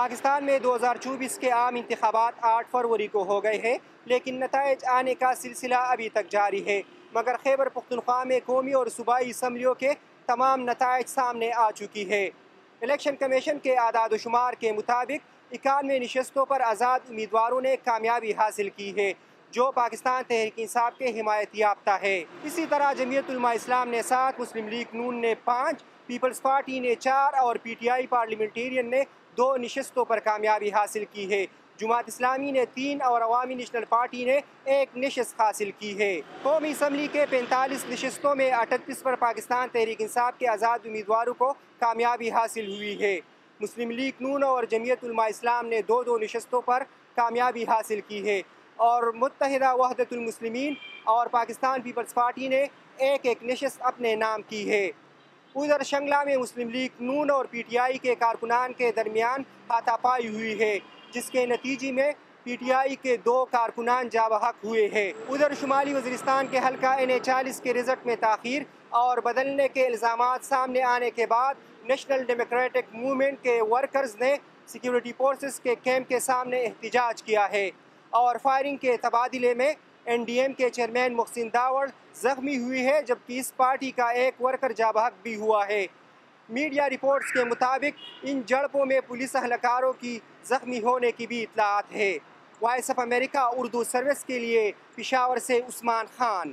پاکستان میں دو ہزار چوبیس کے عام انتخابات آٹھ فروری کو ہو گئے ہیں، لیکن نتائج آنے کا سلسلہ ابھی تک جاری ہے۔ مگر خیبر پختونخوا میں قومی اور صوبائی اسمبلیوں کے تمام نتائج سامنے آ چکی ہے الیکشن کمیشن کے اعداد و شمار کے مطابق اکانوے نشستوں پر آزاد امیدواروں نے کامیابی حاصل کی ہے۔ جو پاکستان تحریک انصاف کے حمایت یافتہ ہے۔ اسی طرح جمعیت علماء اسلام نے سات مسلم لیگ نون نے پانچ، پیپلز پارٹی نے چار اور پی ٹی آئی پارلیمنٹیرین نے دو نشستوں پر کامیابی حاصل کی ہے۔ جماعت اسلامی نے تین اور عوامی نیشنل پارٹی نے ایک نشست حاصل کی ہے۔ قومی اسمبلی کے پینتالیس نشستوں میں اٹھتیس پر پاکستان تحریک انصاف کے آزاد امیدواروں کو کامیابی حاصل ہوئی ہے۔ مسلم لیگ نون اور جمعیت علماء اسلام نے دو دو نشستوں پر کامیابی حاصل کی ہے۔ اور متحدہ وحدت المسلمین اور پاکستان پیپلز پارٹی نے ایک ایک نشست اپنے نام کی ہے۔ ادھر شنگلہ میں مسلم لیگ نون اور پی ٹی آئی کے کارکنان کے درمیان ہاتھا پائی ہوئی ہے، جس کے نتیجے میں پی ٹی آئی کے دو کارکنان جا بحق ہوئے ہیں۔ ادھر شمالی وزیرستان کے حلقہ این اے چالیس کے رزلٹ میں تاخیر اور بدلنے کے الزامات سامنے آنے کے بعد نیشنل ڈیموکریٹک موومنٹ کے ورکرز نے سیکیورٹی فورسز کے کیمپ کے سامنے احتجاج کیا ہے۔ اور فائرنگ کے تبادلے میں این ڈی ایم کے چیئرمین محسن داوڑ زخمی ہوئی ہے جبکہ اس پارٹی کا ایک ورکر جاں بحق بھی ہوا ہے۔ میڈیا رپورٹس کے مطابق، ان جڑپوں میں پولیس اہلکاروں کی زخمی ہونے کی بھی اطلاعات ہے voice of America Urdu service کے لیے پشاور سے عثمان خان۔